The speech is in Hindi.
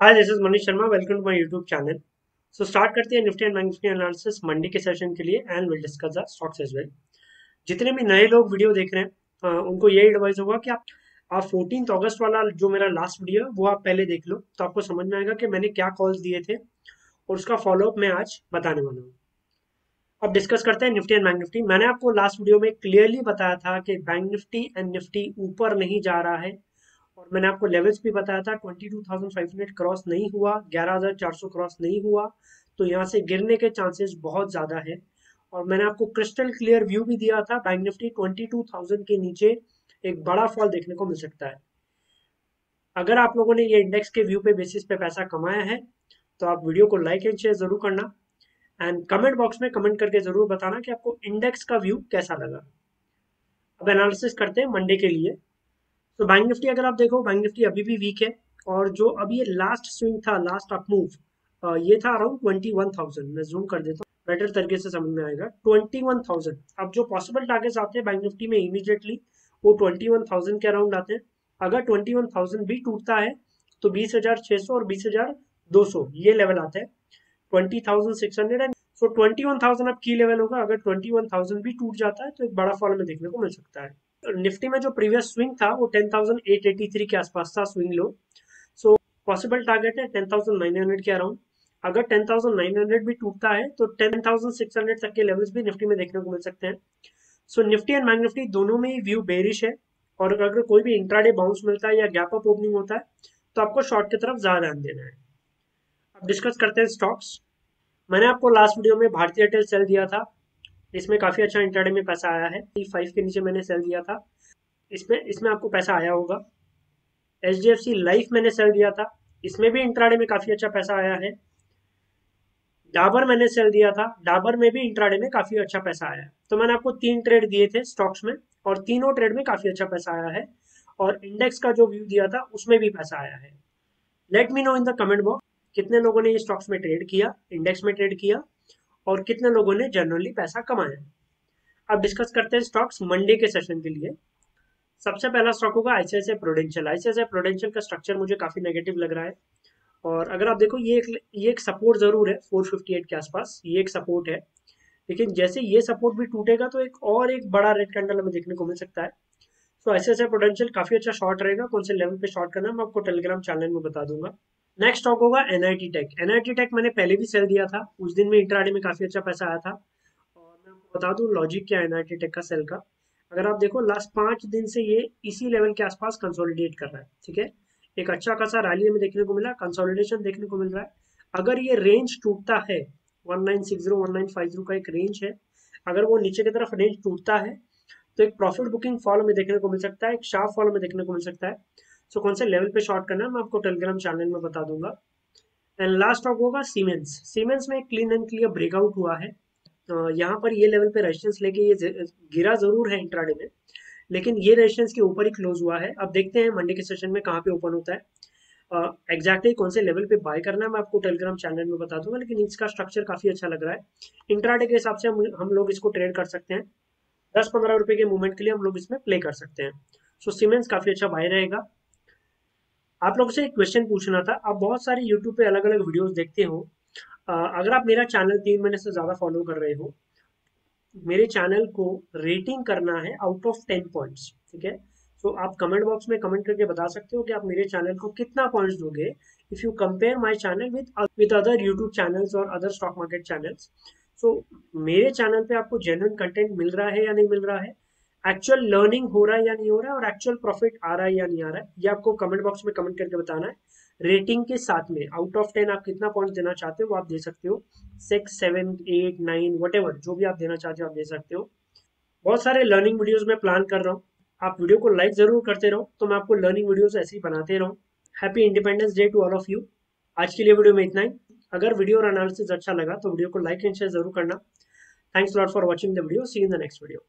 Hi this is Manish Sharma welcome to my YouTube channel so start करते हैं Nifty and bank Nifty analysis Monday के सेशन के लिए and will discuss the stocks as well जितने भी नए लोग वीडियो देख रहे हैं उनको ये एडवाइस होगा कि आप आप फोर्टीन अगस्त वाला जो मेरा लास्ट वीडियो है, वो आप पहले देख लो तो आपको समझ में आएगा कि मैंने क्या कॉल्स दिए थे और उसका फॉलोअप मैं आज बताने वाला हूँ। अब डिस्कस करते हैं निफ्टी एंड बैंक निफ्टी मैंने आपको लास्ट वीडियो में क्लियरली बताया था कि बैंक निफ्टी एंड निफ्टी ऊपर नहीं जा रहा है मैंने आपको लेवल्स भी बताया था 22,500 क्रॉस नहीं हुआ 11,400 क्रॉस नहीं हुआ तो यहाँ से गिरने के चांसेस बहुत ज़्यादा है। और मैंने आपको क्रिस्टल क्लियर व्यू भी दिया था बैंक निफ्टी 22,000 के नीचे एक बड़ा फॉल देखने को मिल सकता है। अगर आप लोगों ने ये इंडेक्स के व्यू पे बेसिस पे पैसा कमाया है तो आप वीडियो को लाइक एंड शेयर ज़रूर करना। एंड कमेंट बॉक्स में कमेंट करके ज़रूर बताना कि आपको इंडेक्स का व्यू कैसा लगा। अब एनालिसिस करते हैं मंडे के लिए। तो बैंक निफ्टी अगर आप देखो बैंक निफ्टी अभी भी वीक है और जो अभी ये लास्ट स्विंग था लास्ट अप मूव ये था अराउंड ट्वेंटी वन थाउज़ेंड मैं जूम कर देता हूँ बेटर तरीके से समझ में आएगा। ट्वेंटी वन थाउज़ेंड अब जो पॉसिबल टारगेट्स आते हैं बैंक निफ्टी में इमीडिएटली वो ट्वेंटी वन थाउज़ेंड के अराउंड आते हैं। अगर ट्वेंटी वन थाउज़ेंड भी टूटता है तो बीस हज़ार छह सौ और बीस हज़ार दो सौ, ये लेवल आते हैं। Twenty thousand six hundred and so twenty one thousand अब की लेवल होगा। अगर ट्वेंटी वन थाउज़ेंड भी टूट जाता है तो एक बड़ा फॉल में देखने को मिल सकता है। निफ्टी में जो प्रीवियस स्विंग था वो 10,883 के आसपास था swing low so possible target है 10,900 के अराउंड अगर 10,900 भी टूटता है तो 10,600 तक के लेवल्स भी निफ्टी में देखने को मिल सकते हैं. So Nifty and bank Nifty दोनों में ही व्यू बेरिश है. और अगर कोई भी इंट्राडे बाउंस मिलता है या गैप अप ओपनिंग होता है तो आपको शॉर्ट की तरफ़ ज़्यादा ध्यान देना है. अब डिस्कस करते हैं स्टॉक्स मैंने आपको लास्ट वीडियो में भारतीय एयरटेल सेल दिया था. इसमें काफ़ी अच्छा इंटरडे में पैसा आया है। फाइव के नीचे मैंने सेल दिया था। इसमें इसमें आपको पैसा आया होगा। H D F C life मैंने सेल दिया था। इसमें भी इंट्राडे में काफ़ी अच्छा पैसा आया है। डाबर मैंने सेल दिया था। डाबर में भी इंट्राडे में काफ़ी अच्छा पैसा आया है। तो मैंने आपको तीन ट्रेड दिए थे स्टॉक्स में और तीनों ट्रेड में काफ़ी अच्छा पैसा आया है और इंडेक्स का जो व्यू दिया था, उसमें भी पैसा आया है। Let me know in the comment box कितने लोगों ने ये स्टॉक्स में ट्रेड किया इंडेक्स में ट्रेड किया और कितने लोगों ने जनरली पैसा कमाया अब डिस्कस करते हैं स्टॉक्स मंडे के सेशन के लिए। सबसे पहला स्टॉक होगा आईसीआईसीआई प्रोडेंशियल आईसीआईसीआई प्रोडेंशियल का स्ट्रक्चर मुझे काफ़ी नेगेटिव लग रहा है। और अगर आप देखो, ये एक ये एक सपोर्ट ज़रूर है 458 के आसपास। ये एक सपोर्ट है। लेकिन जैसे ये सपोर्ट भी टूटेगा तो एक और एक बड़ा रेड कैंडल हमें देखने को मिल सकता है। सो ऐसे ऐसे पोटेंशियल काफ़ी अच्छा शॉर्ट रहेगा। कौन से लेवल पे शॉर्ट करना है, मैं आपको टेलीग्राम चैनल में बता दूँगा। नेक्स्ट स्टॉक होगा एनआईटी टेक एनआईटी टेक मैंने पहले भी सेल दिया था। उस दिन में इंटरडे में काफ़ी अच्छा पैसा आया था। और मैं आपको बता दूँ लॉजिक क्या एनआईटी टेक का सेल का। अगर आप देखो लास्ट पाँच दिन से ये इसी लेवल के आसपास कंसोलिडेट कर रहा है, ठीक है? एक अच्छा खासा रैली हमें देखने को मिला कंसोलिडेशन देखने को मिल रहा है। अगर ये रेंज टूटता है 1960 1950 का एक रेंज है, अगर वो नीचे की तरफ़ रेंज टूटता है तो एक प्रॉफिट बुकिंग फॉल में देखने को मिल सकता है, एक शार्प फॉल में देखने को मिल सकता है। सो कौन से लेवल पे शॉर्ट करना है मैं आपको टेलीग्राम चैनल में बता दूँगा। एंड लास्ट स्टॉक होगा सीमेंस सीमेंस में क्लीन एंड क्लियर ब्रेकआउट हुआ है। यहाँ पर ये लेवल पे रेजिस्टेंस लेके ये गिरा ज़रूर है इंट्राडे में। लेकिन ये रेजिस्टेंस के ऊपर ही क्लोज हुआ है। अब देखते हैं मंडे के सेशन में कहाँ पे ओपन होता है। एग्जैक्टली uh, exactly कौन से लेवल पे बाय करना है मैं आपको टेलीग्राम चैनल में बता दूँगा। लेकिन इसका स्ट्रक्चर काफ़ी अच्छा लग रहा है। इंट्राडे के हिसाब से हम, हम लोग इसको ट्रेड कर सकते हैं। दस पंद्रह रुपए के मूवमेंट के लिए हम लोग इसमें प्ले कर सकते हैं। सो so, सीमेंस काफ़ी अच्छा बाय रहेगा। आप लोगों से एक क्वेश्चन पूछना था। आप बहुत सारे यूट्यूब पे अलग अलग वीडियोस देखते हो। अगर आप मेरा चैनल तीन महीने से ज़्यादा फॉलो कर रहे हो, मेरे चैनल को रेटिंग करना है आउट ऑफ़ टेन पॉइंट्स ठीक है? तो आप कमेंट बॉक्स में कमेंट करके बता सकते हो कि आप मेरे चैनल को कितना पॉइंट्स दोगे। If you compare my channel with with other YouTube channels और other stock market channels so मेरे चैनल पे आपको जेन्युइन कंटेंट मिल रहा है या नहीं मिल रहा है? एक्चुअल लर्निंग हो रहा है या नहीं हो रहा है और एक्चुअल प्रॉफिट आ रहा है या नहीं आ रहा है, ये आपको कमेंट बॉक्स में कमेंट करके बताना है। रेटिंग के साथ में आउट ऑफ़ टेन आप कितना पॉइंट देना चाहते हो, वो आप दे सकते हो। Six seven eight nine what जो भी आप देना चाहते हो, आप दे सकते हो। बहुत सारे लर्निंग वीडियोज़ में प्लान कर रहा हूँ। आप वीडियो को लाइक ज़रूर करते रहो तो मैं आपको लर्निंग वीडियोज़ ऐसे ही बनाते रहूँ। Happy independence day to all of you आज के लिए वीडियो में इतना ही। अगर वीडियो और एनालिसिस अच्छा लगा तो वीडियो को लाइक एंड शेयर ज़रूर करना। Thanks lot for watching the video see in the next video